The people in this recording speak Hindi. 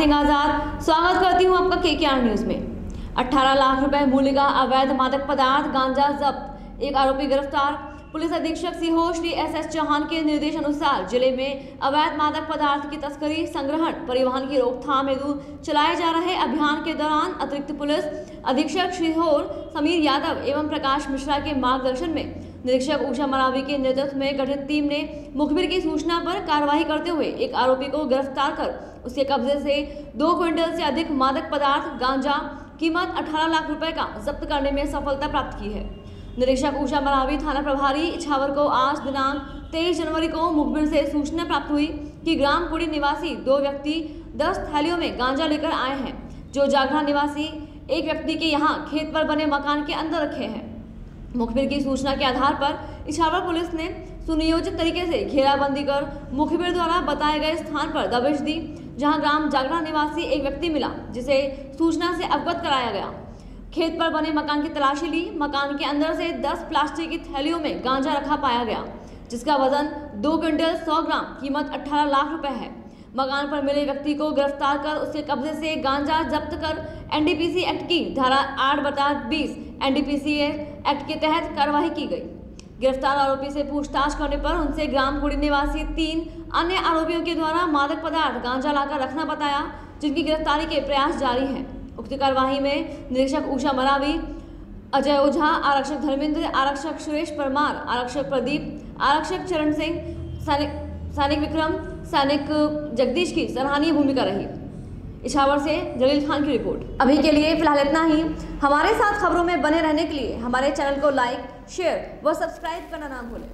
अब के न्यूज़ में। 18 लाख रुपए मूल्य का अवैध मादक पदार्थ, गांजा, जब्त। एक आरोपी गिरफ़्तार। पुलिस अधीक्षक सीहोर श्री एस एस चौहान के निर्देश अनुसार ज़िले में अवैध मादक पदार्थ की तस्करी, संग्रहण, परिवहन की रोकथाम हेतु चलाए जा रहे अभियान के दौरान अतिरिक्त पुलिस अधीक्षक सीहोर समीर यादव एवं प्रकाश मिश्रा के मार्गदर्शन में निरीक्षक उषा मरावी के नेतृत्व में गठित टीम ने मुखबिर की सूचना पर कार्रवाई करते हुए एक आरोपी को गिरफ़्तार कर उसके कब्जे से दो क्विंटल से अधिक मादक पदार्थ, गांजा, कीमत 18 लाख रुपए का जब्त करने में सफलता प्राप्त की है। निरीक्षक उषा मरावी थाना प्रभारी इछावर को आज दिनांक 23 जनवरी को मुखबिर से सूचना प्राप्त हुई कि ग्राम कुड़ी निवासी दो व्यक्ति 10 थैलियों में गांजा लेकर आए हैं, जो जागरा निवासी एक व्यक्ति के यहाँ खेत पर बने मकान के अंदर रखे हैं। मुखबिर की सूचना के आधार पर इछावर पुलिस ने सुनियोजित तरीके से घेराबंदी कर मुखबिर द्वारा बताए गए स्थान पर दबिश दी, जहाँ ग्राम जागरा निवासी एक व्यक्ति मिला, जिसे सूचना से अवगत कराया गया। खेत पर बने मकान की तलाशी ली, मकान के अंदर से 10 प्लास्टिक की थैलियों में गांजा रखा पाया गया, जिसका वज़न दो क्विंटल 100 ग्राम, कीमत 18 लाख रुपए है। मकान पर मिले व्यक्ति को गिरफ़्तार कर उसके कब्जे से गांजा जब्त कर एनडीपीसी एक्ट की धारा आठ बटा बीस एनडीपीसी एक्ट के तहत कार्रवाई की गई। गिरफ़्तार आरोपी से पूछताछ करने पर उनसे ग्राम कुड़ी निवासी तीन अन्य आरोपियों के द्वारा मादक पदार्थ गांजा लाकर रखना बताया, जिनकी गिरफ्तारी के प्रयास जारी हैं। उक्त कार्यवाही में निरीक्षक उषा मरावी, अजय ओझा, आरक्षक धर्मेंद्र, आरक्षक सुरेश परमार, आरक्षक प्रदीप, आरक्षक चरण सिंह सैनिक विक्रम सैनिक जगदीश की सराहनीय भूमिका रही। इशावर से जलील खान की रिपोर्ट। अभी के लिए फ़िलहाल इतना ही। हमारे साथ खबरों में बने रहने के लिए हमारे चैनल को लाइक, शेयर व सब्सक्राइब करना ना भूलें।